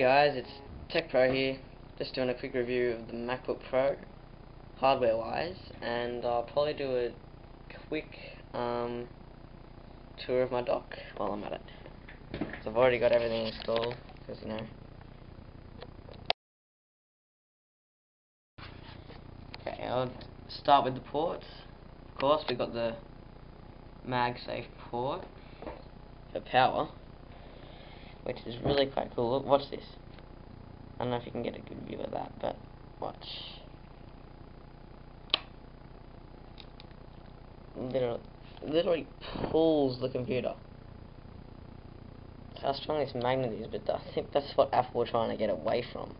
guys, it's Tech Pro here, just doing a quick review of the MacBook Pro, hardware wise, and I'll probably do a quick um, tour of my dock while I'm at it. So I've already got everything installed, because you know. Okay, I'll start with the ports. Of course, we've got the MagSafe port for power which is really quite cool. Look, watch this. I don't know if you can get a good view of that, but watch. Literally, literally pulls the computer. How strong this magnet is, but I think that's what Apple are trying to get away from.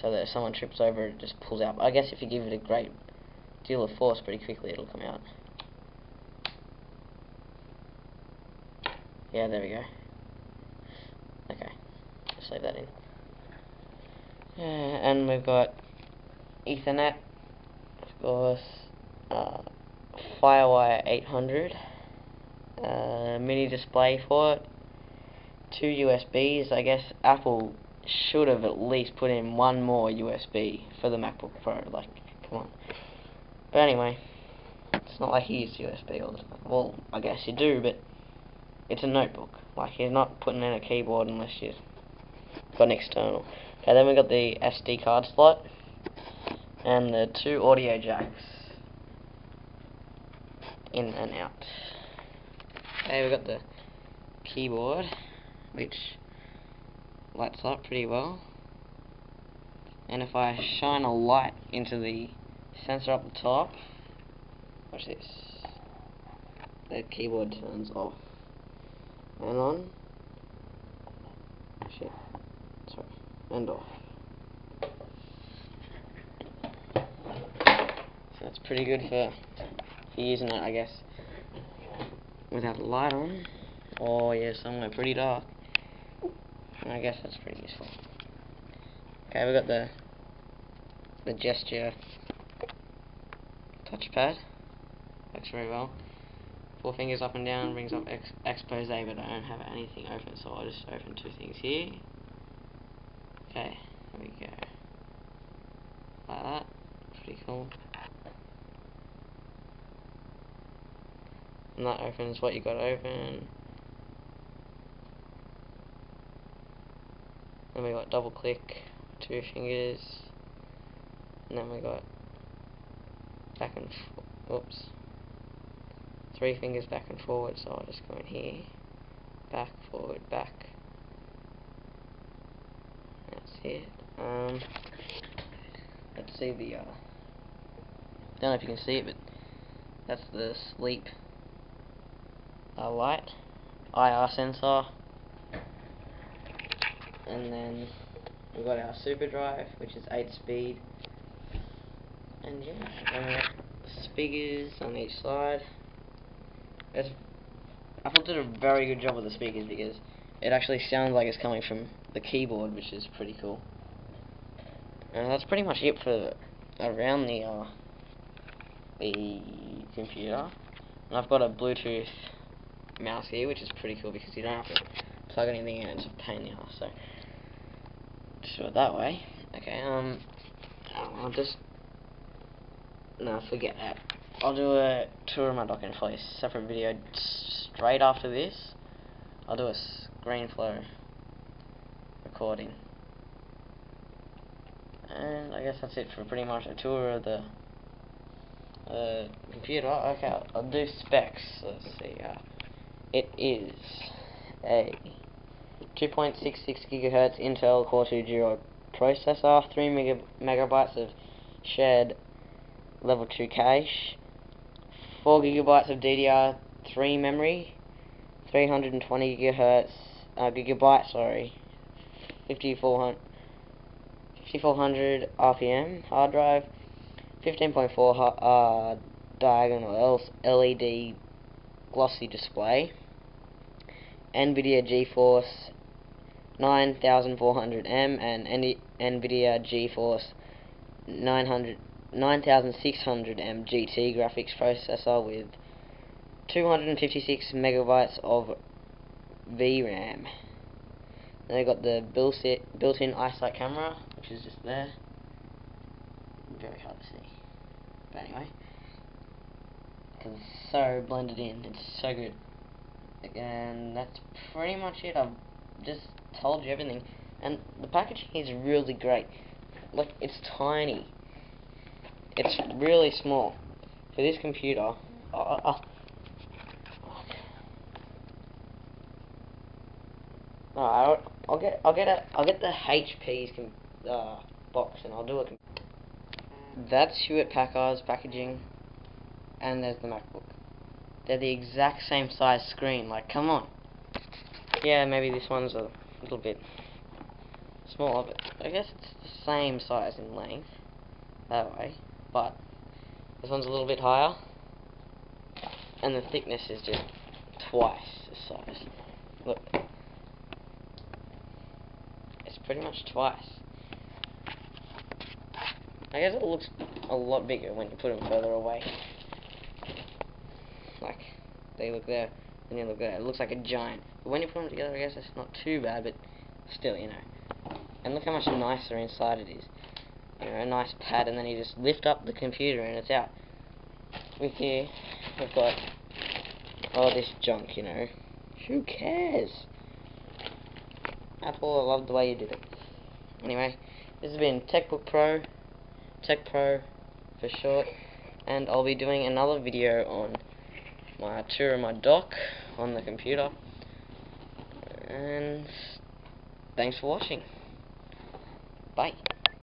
So that if someone trips over, it just pulls out. I guess if you give it a great deal of force pretty quickly, it'll come out. Yeah, there we go. Okay, just leave that in. Uh, and we've got Ethernet, of course, uh, Firewire 800, uh, mini display port, two USBs. I guess Apple should have at least put in one more USB for the MacBook Pro. Like, come on. But anyway, it's not like you use USB all the time. Well, I guess you do, but it's a notebook. Like you're not putting in a keyboard unless you've got an external. Okay, then we got the SD card slot and the two audio jacks in and out. Okay, we got the keyboard which lights up pretty well. And if I shine a light into the sensor up the top, watch this, the keyboard turns off and on. Shit. Sorry. And off. So that's pretty good for, for using it I guess. Without a light on. Or yeah somewhere pretty dark. And I guess that's pretty useful. Okay we got the the gesture touchpad. Works very well four fingers up and down brings up ex expose, but I don't have anything open, so I'll just open two things here. Okay, there we go. Like that. Pretty cool. And that opens what you got open. Then we got double click, two fingers. And then we got back and oops three fingers back and forward, so I'll just go in here, back, forward, back. That's it. Um, let's see the, uh, don't know if you can see it, but that's the sleep uh, light, IR sensor, and then we've got our super drive, which is 8 speed, and yeah, got speakers on each side. It's, Apple did a very good job with the speakers because it actually sounds like it's coming from the keyboard, which is pretty cool. And that's pretty much it for around the uh, the computer. And I've got a Bluetooth mouse here, which is pretty cool because you don't have to plug anything in. It's a pain in the ass. So just do it that way. Okay. Um. I'll just no forget that. I'll do a tour of my dock for a separate video straight after this. I'll do a ScreenFlow recording. And I guess that's it for pretty much a tour of the uh, computer. Okay, I'll, I'll, do specs. Let's see. Uh, it is a 2.66 gigahertz Intel Core 2 Duo processor, 3 mega megabytes of shared level 2 cache, 4 gigabytes of DDR3 memory, 320 gigahertz, uh, gigabyte, sorry, 5400, 5400 RPM hard drive, 15.4 uh, diagonal LED glossy display, NVIDIA GeForce 9400M and NVIDIA GeForce 900 9600M GT graphics processor with 256 megabytes of VRAM. Then they got the built-in iSight camera, which is just there. Very hard to see, but anyway, because it's so blended in, it's so good. And that's pretty much it. I've just told you everything, and the packaging is really great. Like it's tiny. It's really small for this computer. Uh, uh, Alright, I'll, I'll get I'll get a I'll get the HP's uh, box and I'll do it. That's Hewlett Packard's packaging, and there's the MacBook. They're the exact same size screen. Like, come on. Yeah, maybe this one's a little bit smaller, but I guess it's the same size in length that way. But this one's a little bit higher, and the thickness is just twice the size. Look It's pretty much twice. I guess it looks a lot bigger when you put them further away. Like, they look there, and they look there. It looks like a giant. But when you put them together, I guess it's not too bad, but still, you know. And look how much nicer inside it is. You know, a nice pad, and then you just lift up the computer, and it's out. With here, we've got all this junk, you know. Who cares? Apple, I love the way you did it. Anyway, this has been TechBook Pro, Tech Pro for short, and I'll be doing another video on my tour of my dock on the computer. And thanks for watching. Bye.